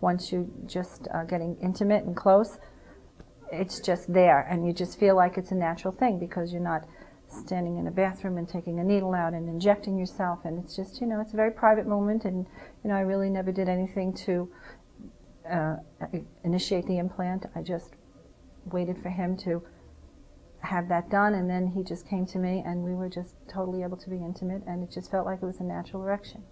once you just uh, getting intimate and close, it's just there, and you just feel like it's a natural thing because you're not standing in a bathroom and taking a needle out and injecting yourself, and it's just, you know, it's a very private moment, and, you know, I really never did anything to uh, initiate the implant. I just waited for him to have that done, and then he just came to me, and we were just totally able to be intimate, and it just felt like it was a natural erection.